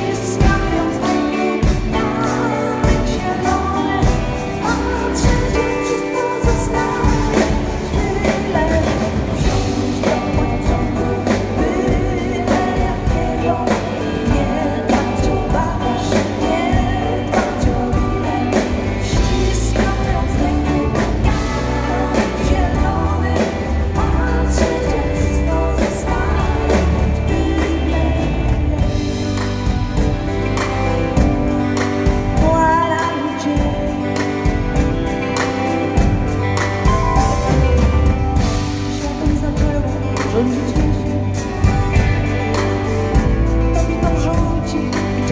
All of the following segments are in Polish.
disguise. A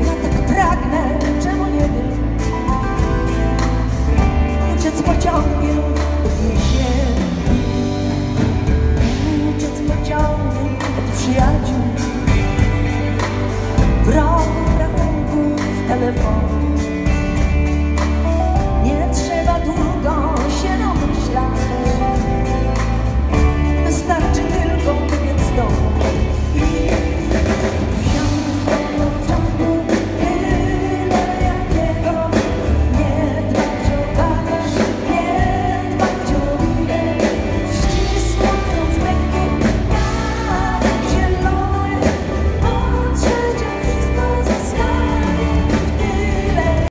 ja tak pragnę, czemu nie wiem? Uciec pociągiem od się Uciec pociągiem od przyjaciół. Wrogów,